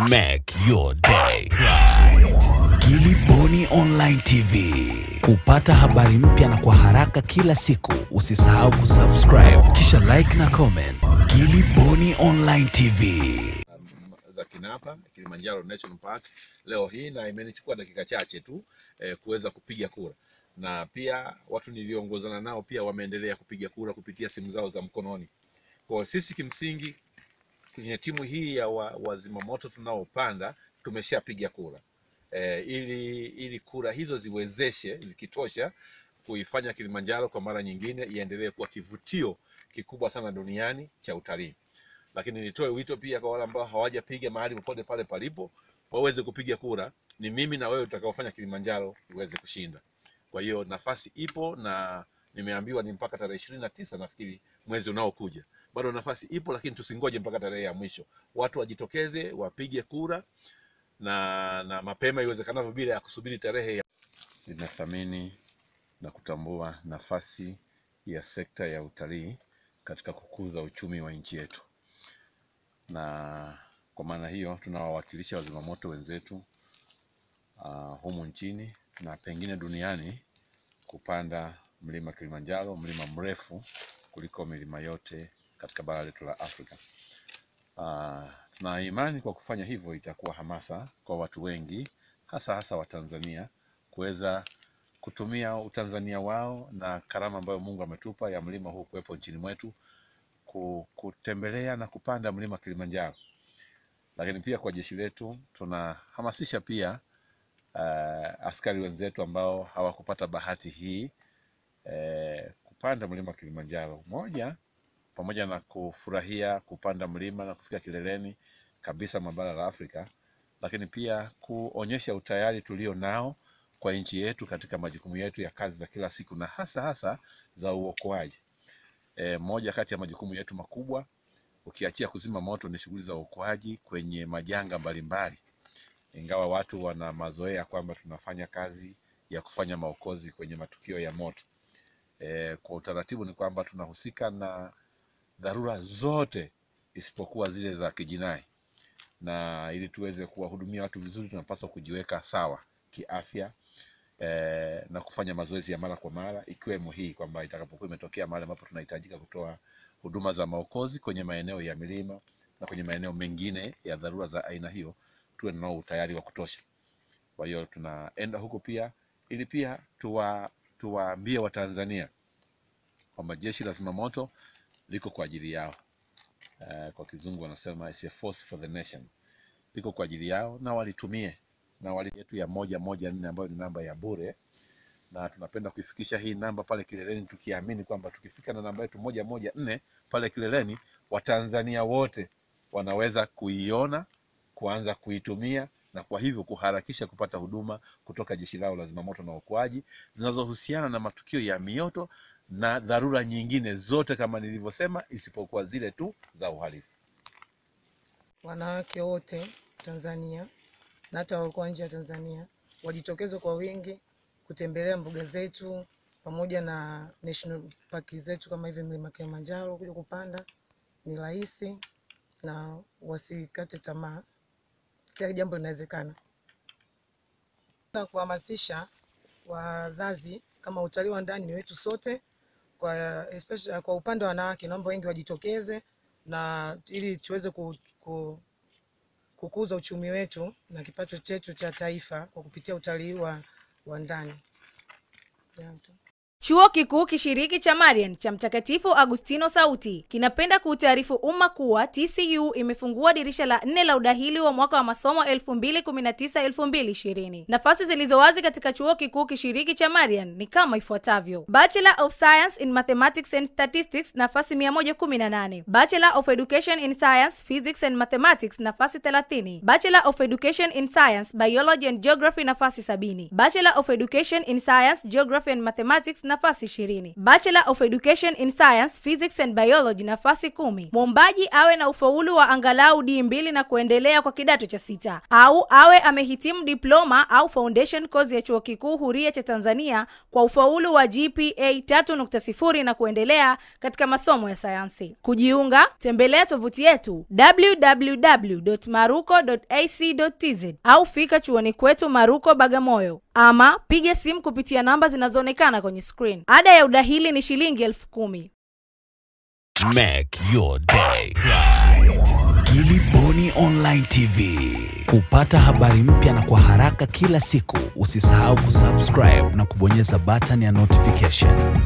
Make your day right. Gilly Bonny Online TV. Kupata habari mpya na kwa haraka kila siku, usisahau kusubscribe kisha like na comment. Gilly Bonny Online TV. Kinapa Kilimanjaro National Park leo hii, na imenichukua dakika chache tu eh, kuweza kupiga kura, na pia watu niliongozana nao pia wameendelea kupiga kura kupitia simu zao za mkononi. Kwa sisi kimsingi kwenye timu hii ya wa- wazimamoto tunaopanda tumeshapiga kura e, ili ili kura hizo ziwezeshe zikitosha kuifanya Kilimanjaro kwa mara nyingine iendelee kuwa kivutio kikubwa sana duniani cha utalii lakini nitoe wito pia kwa wale ambao hawajapiga mahali popote pale palipo waweze kupiga kura. Ni mimi na wewe tutakaofanya Kilimanjaro iweze kushinda. Kwa hiyo nafasi ipo na nimeambiwa ni mpaka tarehe ishirini na tisa nafikiri mwezi unaokuja. Bado nafasi ipo, lakini tusingoje mpaka tarehe ya mwisho. Watu wajitokeze wapige kura na na mapema iwezekanavyo bila ya kusubiri tarehe ya linathamini na kutambua nafasi ya sekta ya utalii katika kukuza uchumi wa nchi yetu na kwa maana hiyo tunawawakilisha wazimamoto wenzetu uh, humu nchini na pengine duniani kupanda mlima Kilimanjaro, mlima mrefu kuliko milima yote katika bara letu la Afrika. Uh, tuna imani kwa kufanya hivyo itakuwa hamasa kwa watu wengi, hasa hasa Watanzania kuweza kutumia utanzania wao na karama ambayo Mungu ametupa ya mlima huu kuwepo nchini mwetu kutembelea na kupanda mlima Kilimanjaro. Lakini pia kwa jeshi letu tunahamasisha pia uh, askari wenzetu ambao hawakupata bahati hii eh, kupanda mlima Kilimanjaro. Moja, pamoja na kufurahia kupanda mlima na kufika kileleni kabisa mwa bara la Afrika, lakini pia kuonyesha utayari tulio nao kwa nchi yetu katika majukumu yetu ya kazi za kila siku na hasa hasa za uokoaji. E, moja kati ya majukumu yetu makubwa ukiachia kuzima moto ni shughuli za uokoaji kwenye majanga mbalimbali, ingawa watu wana mazoea kwamba tunafanya kazi ya kufanya maokozi kwenye matukio ya moto. E, kwa utaratibu ni kwamba tunahusika na dharura zote isipokuwa zile za kijinai, na ili tuweze kuwahudumia watu vizuri tunapaswa kujiweka sawa kiafya e, na kufanya mazoezi ya mara kwa mara ikiwemo hii kwamba itakapokuwa imetokea mahali ambapo tunahitajika kutoa huduma za maokozi kwenye maeneo ya milima na kwenye maeneo mengine ya dharura za aina hiyo, tuwe nao utayari wa kutosha. Kwa hiyo tunaenda huko pia ili pia tuwa tuwaambie Watanzania kwamba jeshi la zimamoto liko kwa ajili yao. Eh, kwa kizungu wanasema it's a force for the nation, liko kwa ajili yao na walitumie. Na wali yetu ya moja moja nne ambayo ni namba ya bure, na tunapenda kuifikisha hii namba pale kileleni, tukiamini kwamba tukifika na namba yetu moja moja nne pale kileleni, Watanzania wote wanaweza kuiona, kuanza kuitumia na kwa hivyo kuharakisha kupata huduma kutoka jeshi lao la zimamoto na uokoaji zinazohusiana na matukio ya mioto na dharura nyingine zote kama nilivyosema, isipokuwa zile tu za uhalifu. wanawake wote Tanzania na hata walikuwa nje ya Tanzania wajitokeze kwa wingi kutembelea mbuga zetu pamoja na national park zetu kama hivi mlima Kilimanjaro kuja kupanda. Ni rahisi na wasikate tamaa, kila jambo linawezekana. Na kuhamasisha wazazi kama utalii wa ndani ni wetu sote, kwa especially kwa upande wa wanawake, naomba wengi wajitokeze na ili tuweze ku, ku, kukuza uchumi wetu na kipato chetu cha taifa kwa kupitia utalii wa, wa ndani. Chuo Kikuu Kishiriki cha Marian cha Mtakatifu Agustino Sauti kinapenda kuutaarifu umma kuwa TCU imefungua dirisha la nne la udahili wa mwaka wa masomo 2019-2020. Nafasi zilizowazi katika Chuo Kikuu Kishiriki cha Marian ni kama ifuatavyo: Bachelor of Science in Mathematics and Statistics nafasi 118, Bachelor of Education in Science, Physics and Mathematics nafasi 30, Bachelor of Education in Science, Biology and Geography nafasi 70, Bachelor of Education in Science, Geography and Mathematics nafasi ishirini. Bachelor of Education in Science, Physics and Biology nafasi kumi. Mwombaji awe na ufaulu wa angalau D2 na kuendelea kwa kidato cha sita au awe amehitimu diploma au foundation course ya chuo kikuu huria cha Tanzania kwa ufaulu wa GPA 3.0 na kuendelea katika masomo ya sayansi. Kujiunga, tembelea tovuti yetu www.maruco.ac.tz au fika chuoni kwetu maruko Bagamoyo, ama piga simu kupitia namba zinazoonekana kwenye screen. Ada ya udahili ni shilingi elfu kumi. Make your day right. Gilly Bonny Online TV. Kupata habari mpya na kwa haraka kila siku, usisahau kusubscribe na kubonyeza button ya notification.